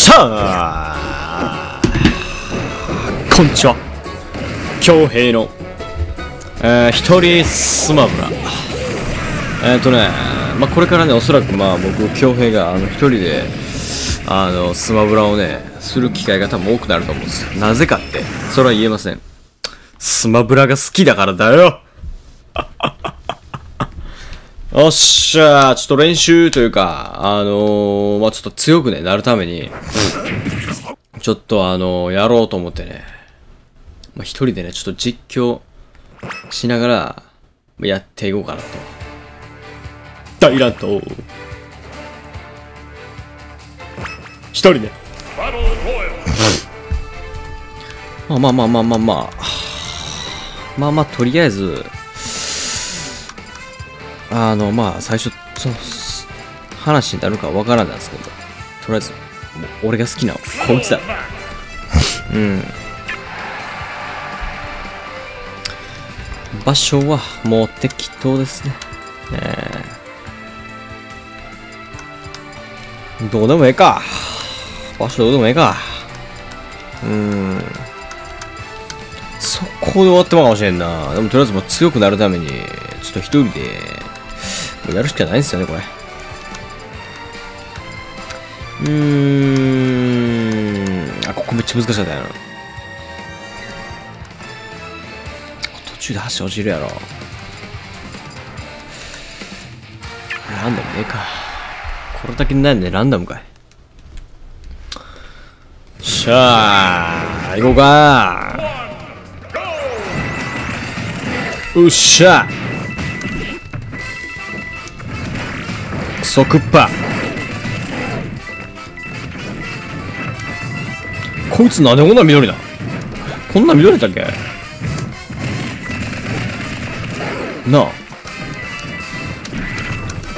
しゃあ。こんにちは。恭平の、えー、一人スマブラ。えっ、ー、とねまあこれからねおそらくまあ僕恭平があの一人であのスマブラをねする機会が多分多くなると思うんです。よなぜかってそれは言えません。スマブラが好きだからだよ。よっしゃー、ちょっと練習というか、あのー、まあ、ちょっと強くね、なるために、ちょっとあのー、やろうと思ってね、まあ、一人でね、ちょっと実況しながら、やっていこうかなと。大乱闘一人で。まあまあまあまあまあまあ。まあまあ、とりあえず、あの、まあ、最初、その、話になるかわからないんですけど、とりあえず、俺が好きなこいつだ。うん。場所はもう適当ですね。えー、どうでもええか。場所どうでもええか。うん。そこで終わってまうかもしれんな。でもとりあえずもう強くなるために、ちょっと一人でうやるしかないですよね、これ。うーん。あ、ここめっちゃ難しかったよな。途中で橋落ちるやろ。ランダムねえか。これだけないんでランダムかい。しゃあ、行こうか。うっしゃソクッパこいつなんでこんな緑だこんな緑だっけ？なあ。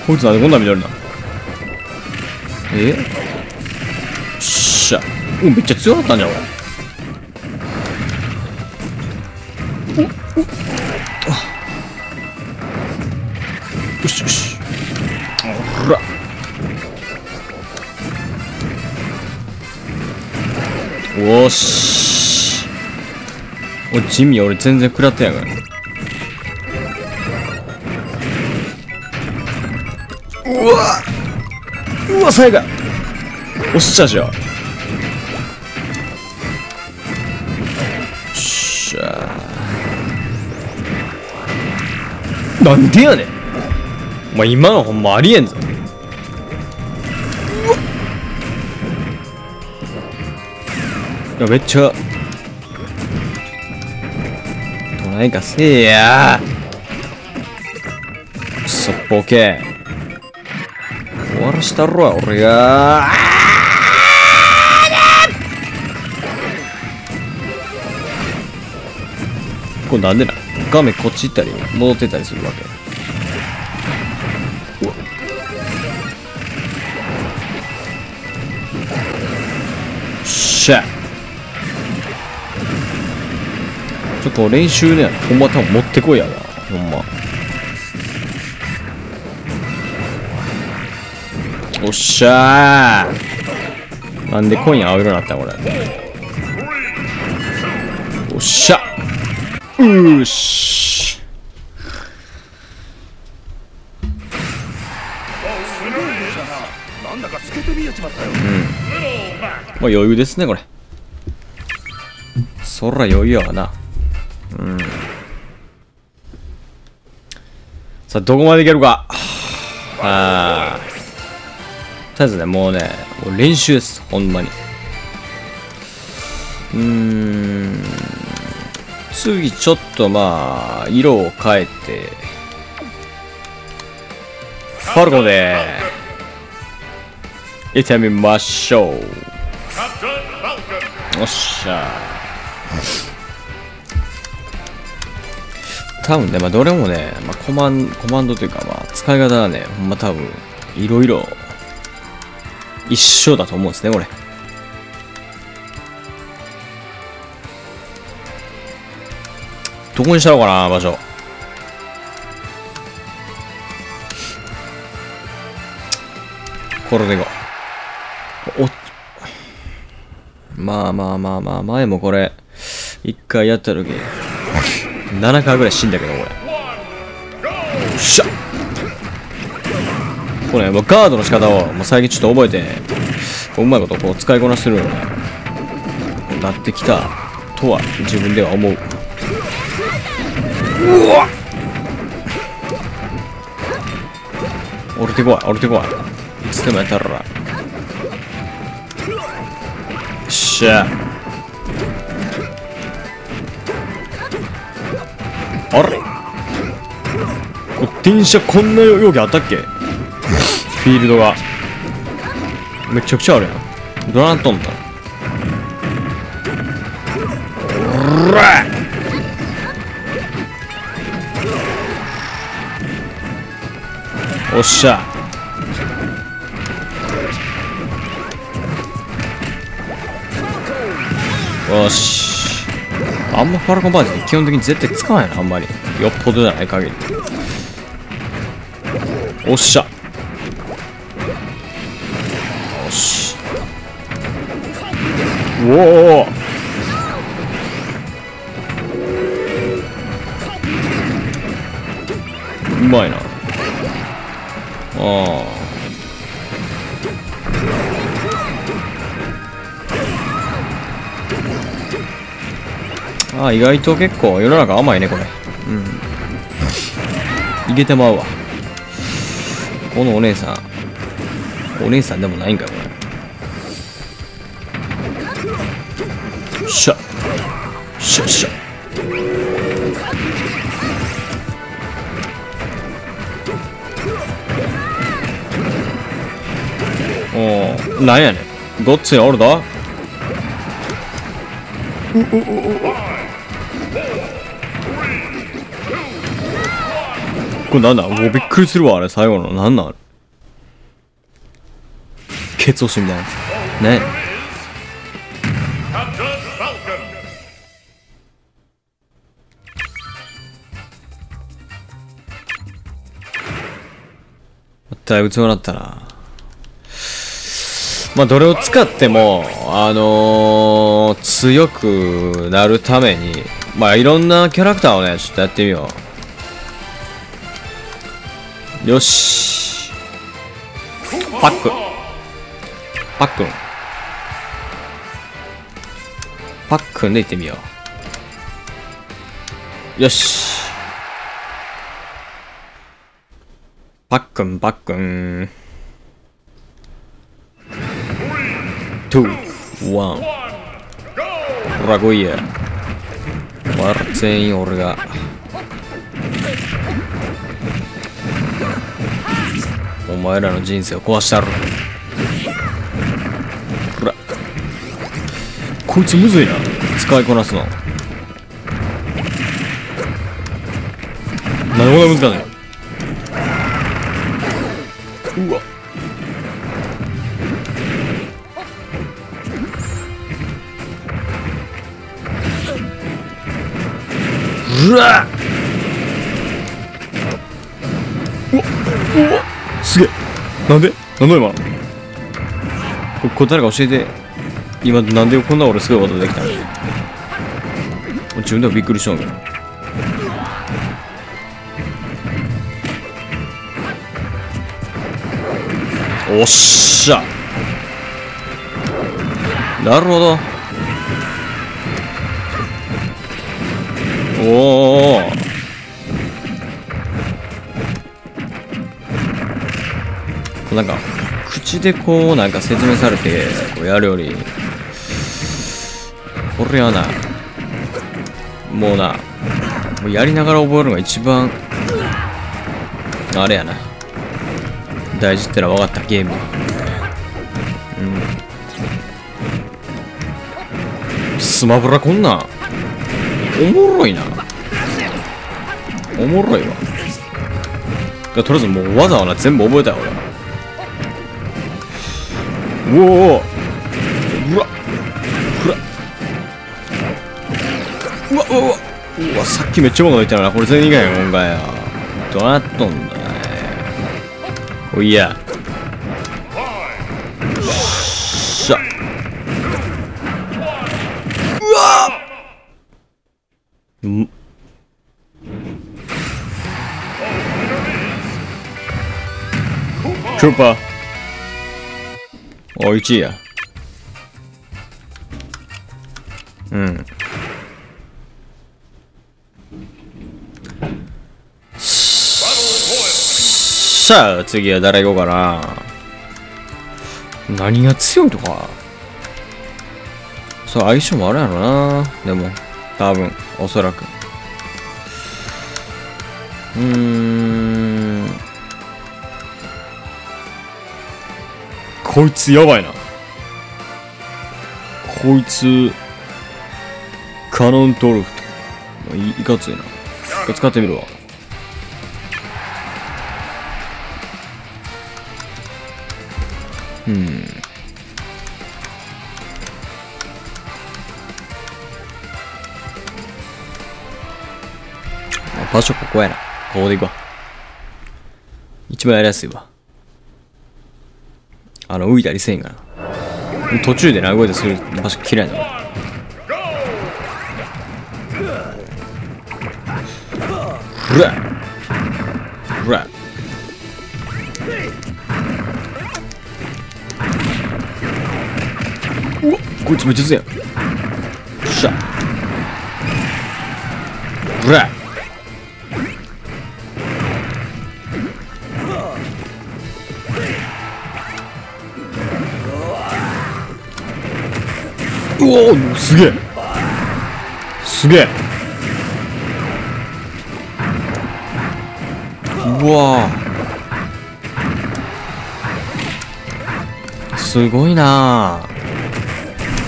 こいつなんでこんな緑だえ？っしゃ。うん、めっちゃ強かったんじゃん俺おしおジミー俺全然食らってやがるうわうわ最後。おっしゃじゃしゃなんでやねん。お前今のほんまありえんぞ。やめっちゃ。どないかせえや。くそっぽけ終わらしたろ俺が。これなんでな画面こっち行ったり戻ってたりするわけ。ちょっと練習ね、ほんま多分持ってこいやな。ほんま。おっしゃーなんで今夜青色になったんこれ。おっしゃうーしうんまあ余裕ですねこれそら余裕やわなうん。さあどこまでいけるか。あ。あとりあえずねもうねもう練習です。ほんまに。うーん。次ちょっとまあ色を変えて。ファルコで。行ってみましょう。おっしゃ多分ね、まあ、どれもね、まあ、コマン、コマンドというか、まあ、使い方はね、ほんま多分、いろいろ、一緒だと思うんですね、これ。どこにしたのかな、場所。これでいこう。お、まあまあまあまあ、前もこれ、一回やった時、7回ぐらい死んだけど、これ。よっしゃこれ、もうガードの仕方を、もう最近ちょっと覚えて、うまいことこう使いこなしてるようになってきたとは自分では思う。うわ降りてこい、降りてこい。いつでもやったら。よっしゃ。あれ？電車こんな容器あったっけ？フィールドが。めちゃくちゃあるやん。どうなっとんだおらおっしゃ。よし。あんまファルコンバージョン基本的に絶対使わないなあんまりよっぽどじゃない限りおっしゃ。よし。おおうまいな。ああああ意外と結構世の中甘いねこれ。うん。いけてまうわ。このお姉さん。お姉さんでもないんかこれ。しゃ。しゃしゃ。おおなんやねん。ごっついおるだこれなんだもうびっくりするわあれ最後のなんなんケツ押しみたいなねだいぶ強くなったなまあどれを使ってもあのー、強くなるためにまあいろんなキャラクターをねちょっとやってみようよし。パック。パック。ンパックンでいってみよう。よし。パックンパックン。2ワンほら来いや。わ全員俺が。前らの人生を壊したるほら。こいつむずいな。使いこなすの。何も難しいうわうわ。うわ。うわすげえ。なんで？なんだ今？ここ誰か教えて。今なんでこんな俺すごいことできたの？自分でもびっくりしたんだけど。おっしゃ。なるほど。おおなんか口でこうなんか説明されてこうやるよりこれはなもうなもうやりながら覚えるのが一番あれやな。大事ってのは分かったゲーム。うん。スマブラこんなおもろいな。おもろいわ。いやとりあえずもう技はな全部覚えたよ俺おおうわふらうわうわうわうわさっきめっちゃ物言ったなこれ全然いかへん今回やどうなっとんだいおいやしゃんクーパーお1位や。うん。さあ次は誰行こうかな。何が強いとか？そう相性もあるやろな。でも多分おそらく。うーんこいつやばいな。こいつカノントルフといいかついな。使ってみるわ。うん。場所ここやな。ここで行こう。一番やりやすいわ。あの浮いたりせんから。途中でな動いてする場所嫌いなの。ふらふらうわこいつめっちゃ強いよっしゃ。ふらうおすげえ。すげえ。うわすごいな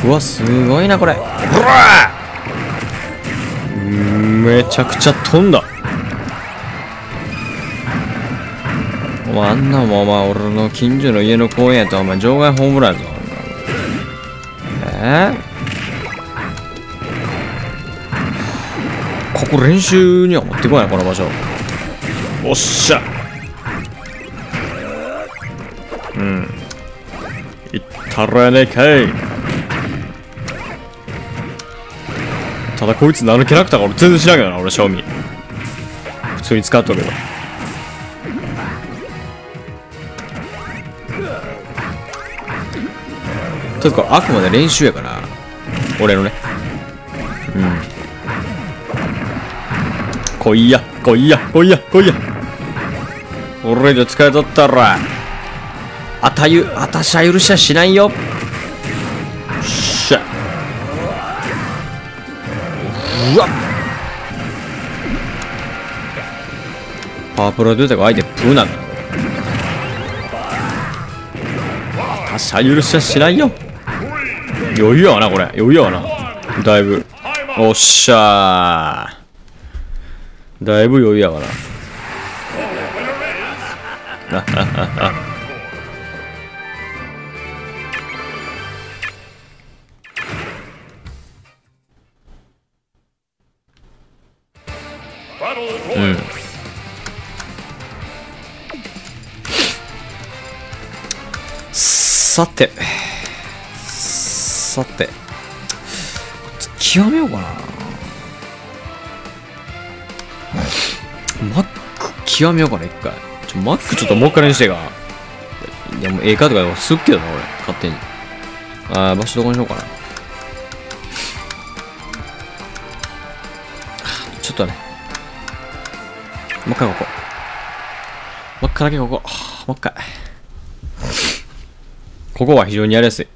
うわすごいなこれ。ほらめちゃくちゃ飛んだ。お前あんなもんお前俺の近所の家の公園やったらお前場外ホームランやぞ。えここ練習には持ってこないこの場所。おっしゃ。うん。いったらやねかい。ただこいつ何のキャラクターか俺全然知らんけどな俺正味。普通に使っとけば。というかあくまで練習やから俺のね。うん。来いや来いや来いや来いや。俺で使いとったらあたゆあたしゃ許しゃしないよ。しゃ。うわパワープロデューターが相手プーな。んだあたしゃ許しゃしないよ。余裕やわなこれ。余裕やわな。だいぶ。おっしゃー。だいぶ余裕やわな。うん。さて。さて。極めようかなマック極めようかな一回。ちょマックちょっともう一回練してがいやもうええかとかすっけどな俺。勝手に。あー場所どこにしようかな。ちょっとね。もう一回ここ。もう一回だけここ。もう一回。ここは非常にやりやすい。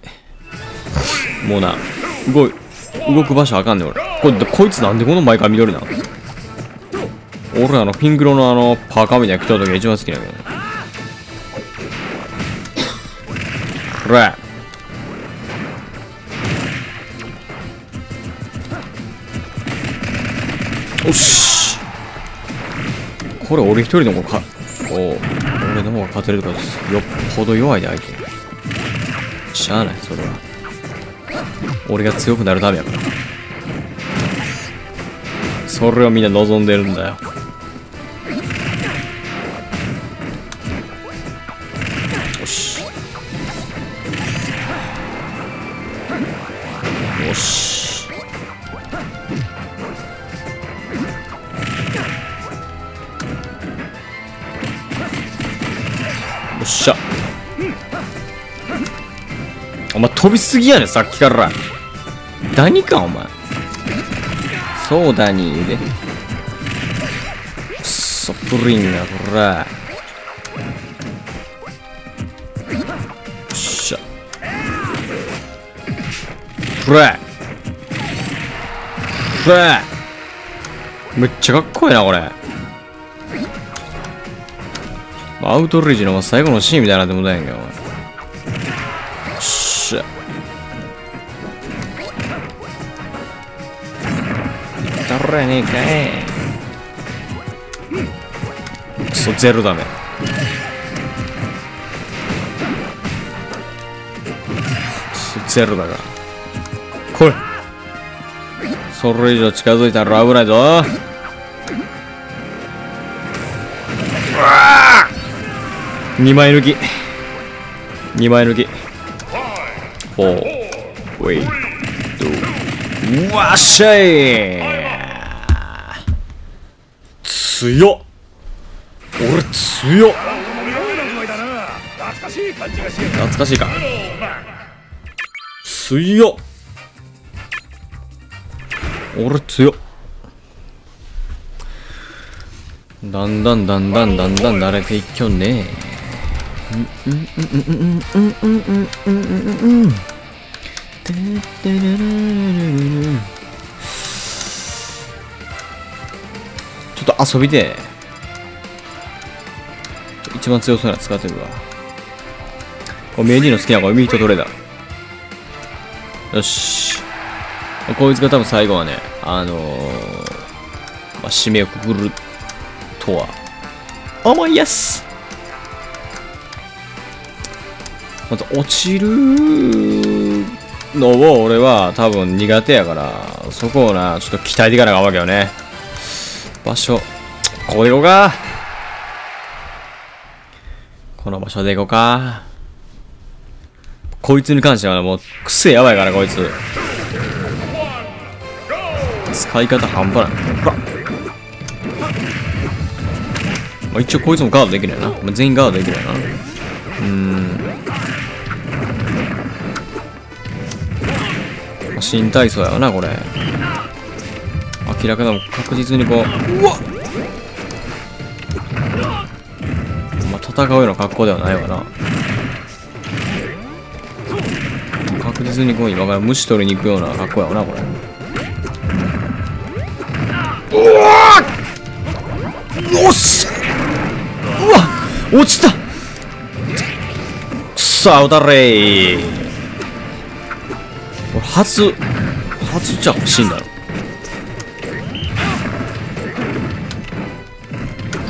もうな動い動く場所あかんねん俺。ここいつなんでこの毎回緑なの俺あのピンク色のあのパーカーみたいな着た時が一番好きだけどこれ。よし。これ俺一人でもかお俺の方が勝てるとかよっぽど弱いで相手。しゃあないそれは。俺が強くなるためやから。それをみんな望んでるんだよ。飛びすぎやねさっきから。何かお前。そうだに言うで。くっそプリンがほら。よっしゃ。ほらほらめっちゃかっこいいなこれ。アウトレイジの最後のシーンみたいなってもたんけお前。だろやねえかいくそゼロダメ。ゼロだが。来いそれ以上近づいたら危ないぞ。2枚抜き。2枚抜き。フォー。ウェイ。ド。うわっしゃい強っ。俺強っ。懐かしいか強っ。俺強っ。だんだんだんだんだんだん慣れていっきょんね。うんうんうんうんうんうんうんうんうんうん。てってれれれれれれちょっと遊びで。一番強そうなやつ使ってるわ。これメイディの好きな子ミートトレーダーよしこいつが多分最後はねあのー、まあ、締めをくくるとは。思いやす。また落ちるのを俺は多分苦手やからそこをなちょっと鍛えていかなあかんわけよね。場所。ここでいこうか。この場所でいこうか。こいつに関してはもう癖やばいからこいつ。使い方半端ない。まあ、一応こいつもガードできるよな、まあ、全員ガードできるよな。うん、まあ、新体操やわなこれ。明らかに確実にこううわっ！まあ戦うような格好ではないわな。確実にこう今から虫取りに行くような格好やわなこれ。よっ！し！うわ落ちた！さあ撃たれーこれ初初じゃ欲しいんだろ。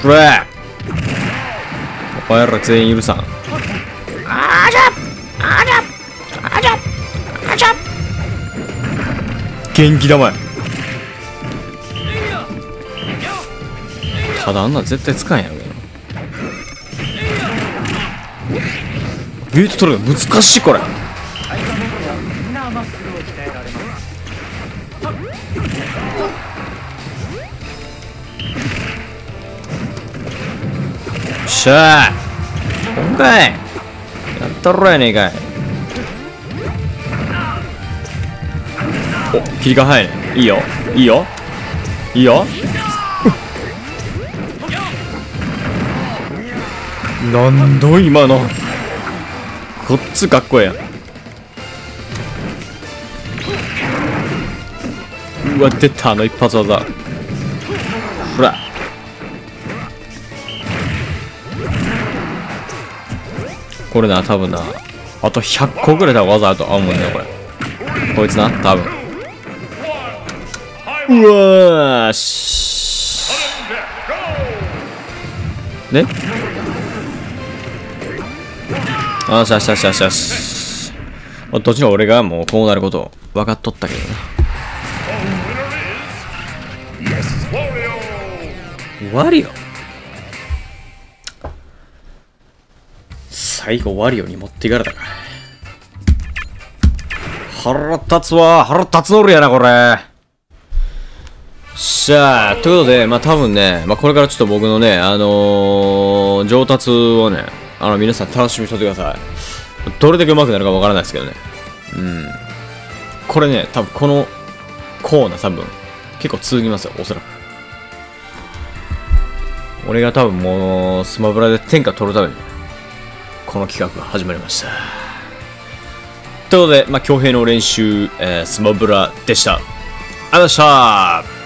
これ。お前ら全員許さん。元気だお前ただあんなん絶対使えんやろ。ビート取るの難しいこれしゃあ今回やったろやねえかい。お切り替え早いいいよ。いいよ。いいよ。なんだ今の。こっちかっこええやん。うわ出たあの一発技。ほら。これな多分な。あと100個ぐらい多分技あると思うんだよこれ。こいつな多分。うわーしね？よしよしよしよしよし。どっちの俺がもうこうなること分かっとったけどな。ワリオ最後ワリオに持っていかれたか腹立つわ腹立つおるやなこれしゃあということでまあ多分ね、まあ、これからちょっと僕のねあのー、上達をねあの、皆さん楽しみにしとってください。どれだけ上手くなるかわからないですけどね。うん。これね、多分このコーナー多分結構続きますよ、おそらく。俺が多分もうスマブラで天下取るためにこの企画が始まりました。ということで、まあ、強兵の練習、えースマブラでした。ありがとうございました